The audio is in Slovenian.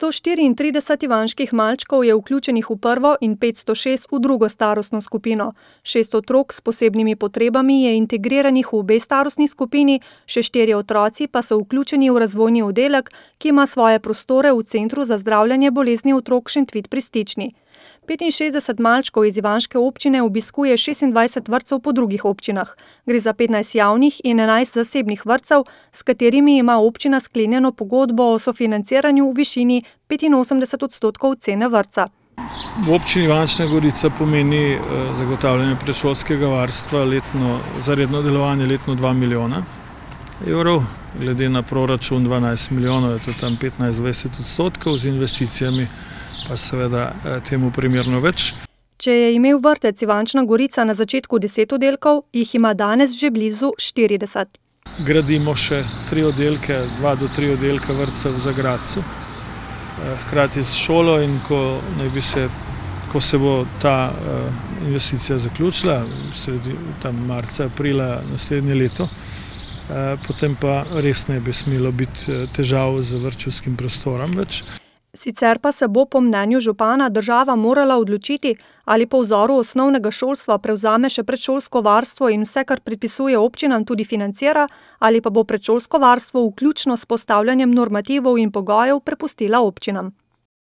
134 ivanških malčkov je vključenih v prvo in 506 v drugo starostno skupino. Šest otrok s posebnimi potrebami je integriranih v obe starostni skupini, še štirje otroci pa so vključeni v razvojni oddelek, ki ima svoje prostore v Centru za zdravljenje bolezni otrok Šentvid pri Stični. 65 malčkov iz ivanške občine obiskuje 26 vrtcev po drugih občinah. Gre za 15 javnih in 11 zasebnih vrtcev, s katerimi ima občina sklenjeno pogodbo o sofinanciranju v višini 85 odstotkov cene vrtca. V občini Ivančna Gorica pomeni zagotavljanje predšolskega varstva za redno delovanje letno 2 milijona evrov, glede na proračun 12 milijonov je to tam 15-20 odstotkov, z investicijami pa seveda temu primerno več. Če je imel vrtec Ivančna Gorica na začetku deset oddelkov, jih ima danes že blizu štirideset. Gradimo še tri oddelke, dva do tri oddelka vrtca v Zagradcu, hkrati s šolo, in ko bi se, ko se bo ta investicija zaključila, sredi tam marca, aprila naslednje leto, potem pa res ne bi smelo biti težav z vrtčevskim prostorom več. Sicer pa se bo po mnenju župana država morala odločiti, ali po vzoru osnovnega šolstva prevzame še predšolsko varstvo in vse, kar predpisuje občinam, tudi financira, ali pa bo predšolsko varstvo, vključno s postavljanjem normativov in pogojev, prepustila občinam.